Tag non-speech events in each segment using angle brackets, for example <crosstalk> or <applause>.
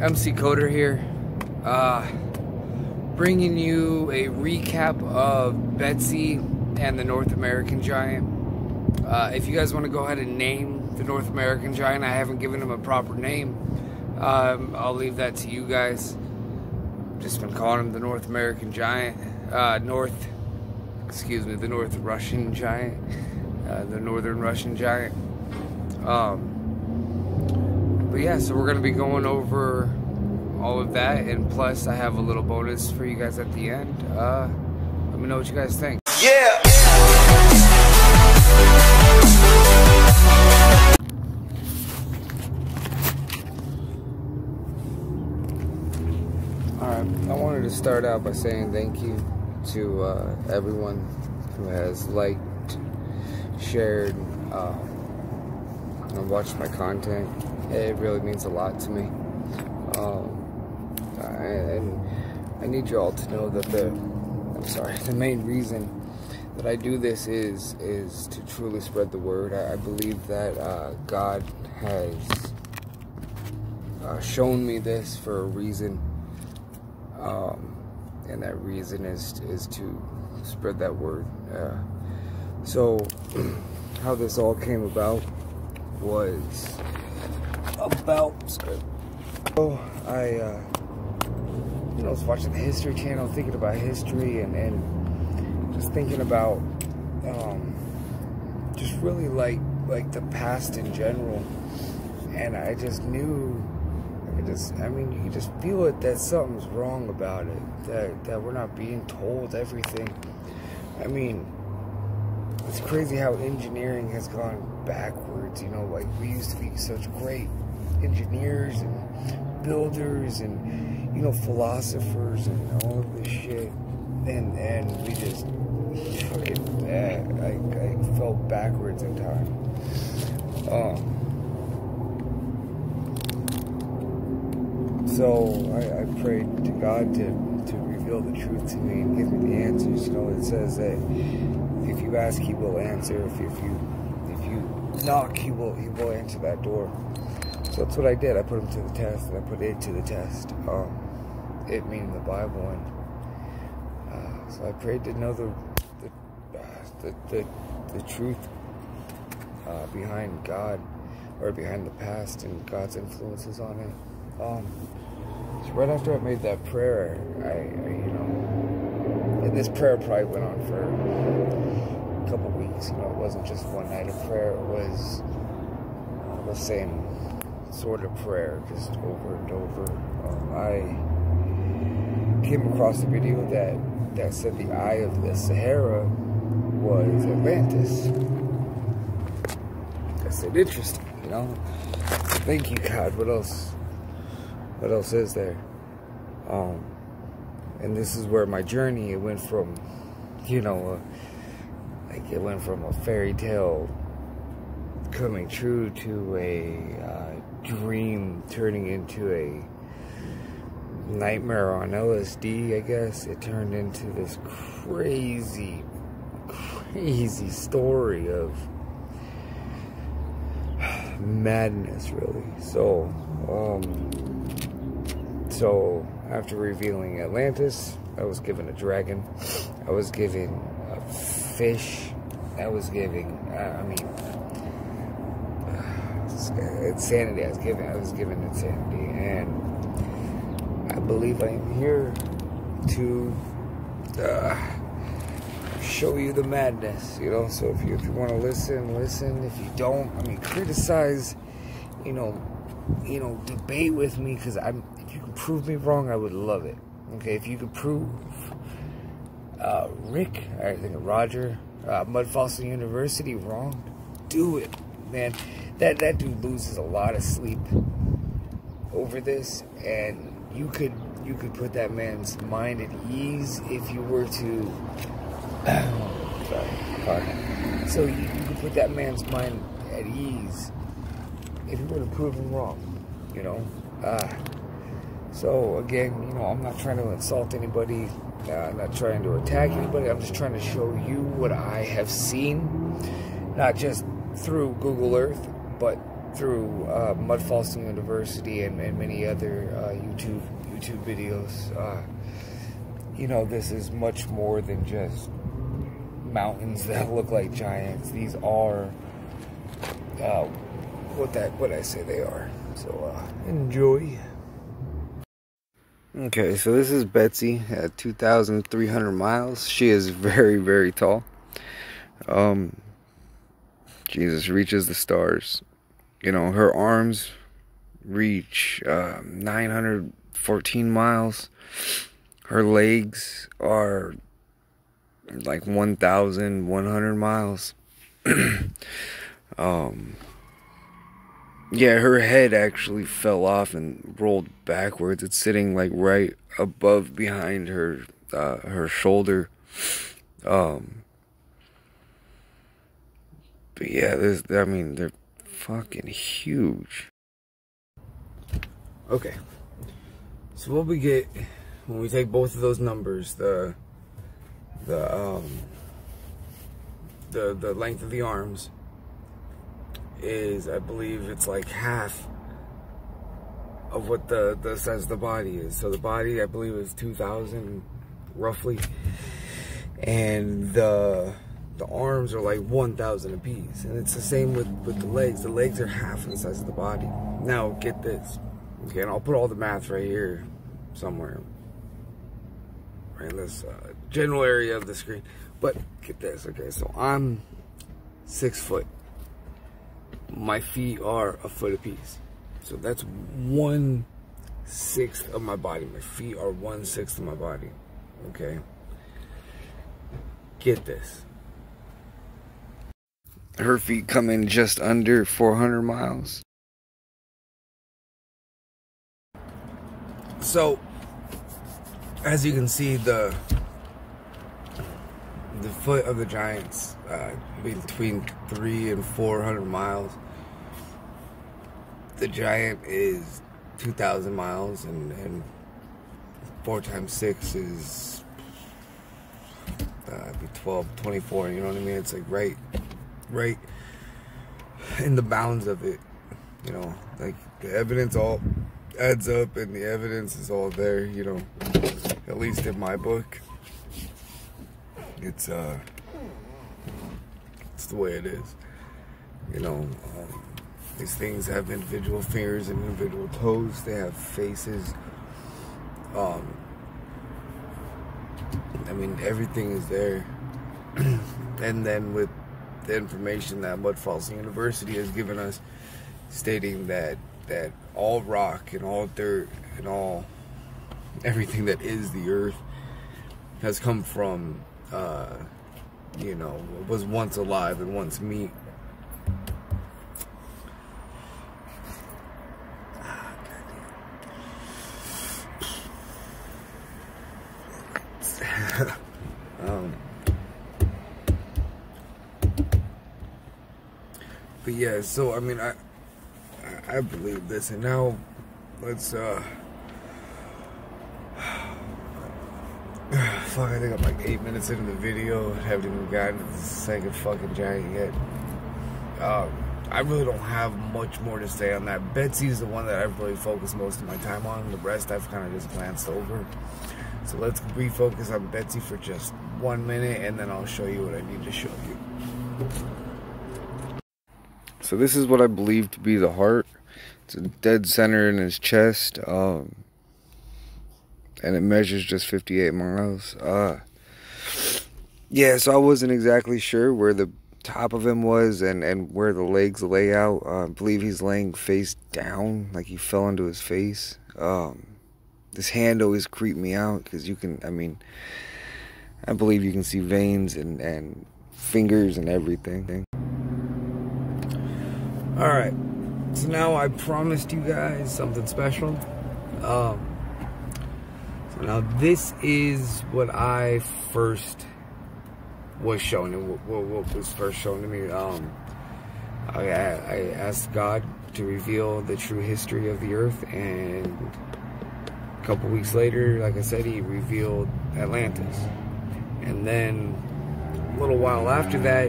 MC Coder here, uh, bringing you a recap of Betsy and the North American Giant. Uh, if you guys want to go ahead and name the North American Giant, I haven't given him a proper name. Um, I'll leave that to you guys. Just been calling him the North American Giant. Uh, North, excuse me, the North Russian Giant. Uh, the Northern Russian Giant. Um, but yeah, so we're going to be going over all of that. And plus, I have a little bonus for you guys at the end. Uh, let me know what you guys think. Yeah. Alright, I wanted to start out by saying thank you to uh, everyone who has liked, shared, um, and watched my content. It really means a lot to me. Um, and I need you all to know that the, I'm sorry, <laughs> the main reason that I do this is is to truly spread the word. I, I believe that uh, God has uh, shown me this for a reason, um, and that reason is is to spread that word. Uh, so, <clears throat> how this all came about was about. Oh, I, uh, you know, was watching the History Channel, thinking about history, and, and just thinking about, um, just really like like the past in general, and I just knew. I just, I mean, you just feel it that something's wrong about it. That that we're not being told everything. I mean, it's crazy how engineering has gone backwards. You know, like we used to be such great engineers and builders and you know philosophers and all of this shit, and and we just fucking uh, I, I fell backwards in time. Um. So I, I prayed to God to to reveal the truth to me and give me the answers. You know, it says that if you ask, He will answer. If, if you if you knock, He will He will answer that door. So that's what I did. I put him to the test, and I put it to the test. Um, it meaning the Bible, and uh, so I prayed to know the the uh, the, the, the, truth uh, behind God or behind the past and God's influences on it. Um, so right after I made that prayer, I, I you know, this prayer probably went on for a couple weeks. You know, it wasn't just one night of prayer. It was the same sort of prayer, just over and over. Um, I came across a video that that said the eye of the Sahara was Atlantis. I said, interesting, you know. Thank you, God. What else? What else is there? Um, and this is where my journey. It went from, you know, uh, like it went from a fairy tale coming true to a uh, dream turning into a nightmare on LSD, I guess. It turned into this crazy, crazy story of <sighs> madness, really. So, um, so after revealing Atlantis, I was given a dragon. I was given a fish. I was giving, I mean, <sighs> insanity. I was given, I was given insanity, and I believe I am here to uh, show you the madness. You know, so if you if you want to listen, listen. If you don't, I mean, criticize. You know, you know, debate with me because I'm. If you can prove me wrong, I would love it. Okay, if you could prove uh, Rick, I think Roger, uh, Mud Fossil University wrong, do it, man that that dude loses a lot of sleep over this, and you could you could put that man's mind at ease if you were to. <clears throat> sorry, pardon. So you, you could put that man's mind at ease if you were to prove him wrong. You know. Uh, so again, you know, I'm not trying to insult anybody. Uh, I'm not trying to attack anybody. I'm just trying to show you what I have seen, not just through Google Earth, but through uh, Mud Fossil University and, and, many other uh, YouTube YouTube videos, uh, you know, this is much more than just mountains <laughs> that look like giants. These are uh, what that what I say they are. So uh, enjoy. Okay, so this is Betsy at 2,300 miles. She is very, very tall. Um, Jesus reaches the stars. You know, her arms reach uh, 914 miles. Her legs are like 1,100 miles. <clears throat> um, yeah, her head actually fell off and rolled backwards. It's sitting like right above behind her uh, her shoulder. Um, but yeah, this I mean they're fucking huge. Okay. So what we get when we take both of those numbers, the the um the the length of the arms is I believe it's like half of what the the size of the body is. So the body I believe is 2000 roughly and the the arms are like 1,000 a piece. And it's the same with, with the legs. The legs are half the size of the body. Now, get this. Okay, and I'll put all the math right here somewhere. Right in this uh, general area of the screen. But get this, okay, so I'm six foot. My feet are a foot apiece. So that's one sixth of my body. My feet are one sixth of my body. Okay? Get this her feet come in just under 400 miles. So, as you can see, the the foot of the Giants uh, between three and 400 miles. The Giant is 2,000 miles, and, and four times six is uh, be 12, 24. You know what I mean? It's like right right in the bounds of it. You know, like the evidence all adds up and the evidence is all there, you know, at least in my book. It's, uh, it's the way it is. You know, um, these things have individual fingers and individual toes, they have faces. Um, I mean, everything is there. <clears throat> and then with the information that Mud Fossil University has given us, stating that that all rock and all dirt and all everything that is the earth has come from, uh, you know, was once alive and once meat. um, But yeah, so I mean, I I believe this, and now let's uh. Fuck, I think I'm like eight minutes into the video. Haven't even gotten to the second fucking giant yet. Um, I really don't have much more to say on that. Betsy is the one that I've really focused most of my time on. The rest I've kind of just glanced over. So let's refocus on Betsy for just one minute and then I'll show you what I need to show you. So this is what I believe to be the heart. It's a dead center in his chest. Um, and it measures just 58 miles. Uh, yeah, so I wasn't exactly sure where the top of him was and, and where the legs lay out. Uh, I believe he's laying face down, like he fell into his face. Um, this hand always creeped me out because you can, I mean, I believe you can see veins and, and fingers and everything. All right. So now I promised you guys something special. Um, now this is what I first was shown and what, what, was first shown to me. Um, I, I asked God to reveal the true history of the earth and a couple weeks later, like I said, he revealed Atlantis. And then a little while after that,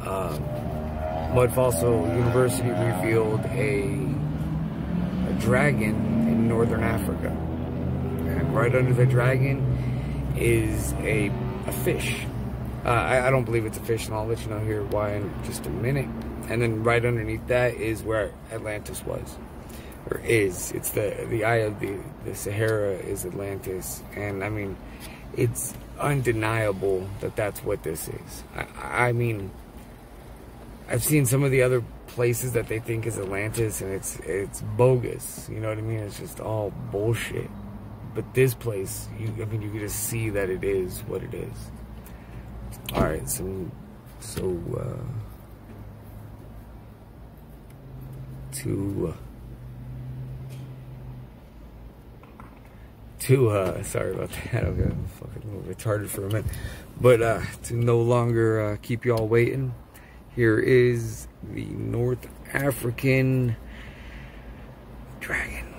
um, Mud Fossil University revealed a, a dragon in northern Africa. Right under the dragon is a, a fish. Uh, I, I, don't believe it's a fish, and I'll let you know here why in just a minute. And then right underneath that is where Atlantis was, or is. It's the the eye of the the Sahara is Atlantis, and I mean, it's undeniable that that's what this is. I, I mean, I've seen some of the other places that they think is Atlantis, and it's it's bogus. You know what I mean? It's just all bullshit. But this place, you, I mean, you can just see that it is what it is. All right, so so uh, to. Uh, to uh sorry about that <laughs> i'm fucking a little retarded for a minute but uh to no longer uh, keep y'all waiting here is the north african dragon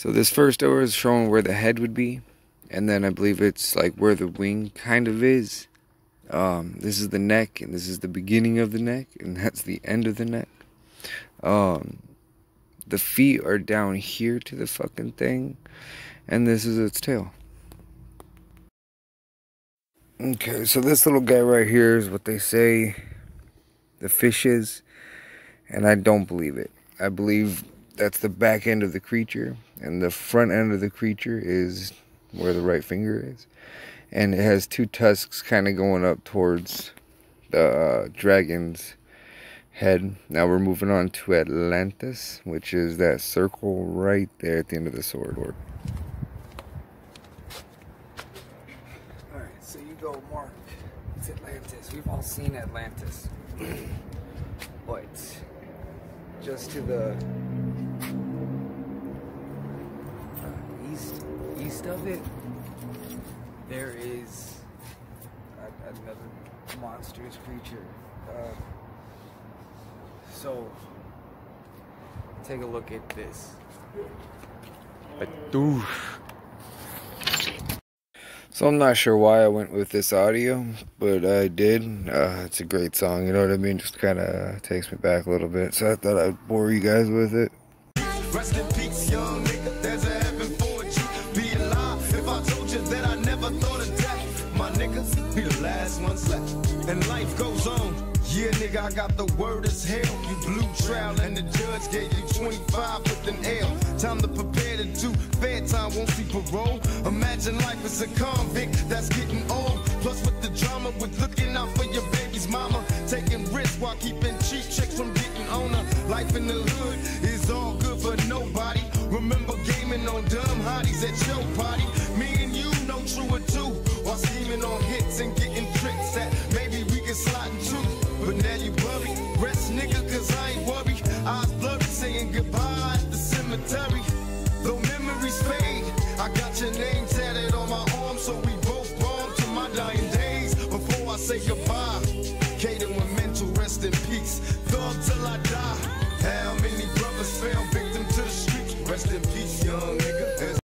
so this first hour is showing where the head would be and then i believe it's like where the wing kind of is um this is the neck and this is the beginning of the neck and <laughs> that's the end of the neck um the feet are down here to the fucking thing. And this is its tail. Okay, so this little guy right here is what they say the fish is. And I don't believe it. I believe that's the back end of the creature. And the front end of the creature is where the right finger is. And it has two tusks kind of going up towards the uh, dragon's head. Now we're moving on to Atlantis, which is that circle right there at the end of the sword. Alright, so you go mark. It's Atlantis. We've all seen Atlantis. <clears throat> but just to the east of it, there is another monstrous creature. Uh, so, take a look at this. A douche. So I'm not sure why I went with this audio, but I did. Uh, it's a great song, you know what I mean? Just kind of takes me back a little bit. So I thought I'd bore you guys with it. I got the word as hell. You blew trial and the judge gave you 25 with an L. Time to prepare to do fair time, won't see parole. Imagine life as a convict that's getting old. Plus with the drama, with looking out for your baby's mama. Taking risks while keeping cheap chicks from getting on her. Life in the hood is all good for nobody. Remember gaming on dumb hotties at your party. Me and you know true or two. While scheming on hits and getting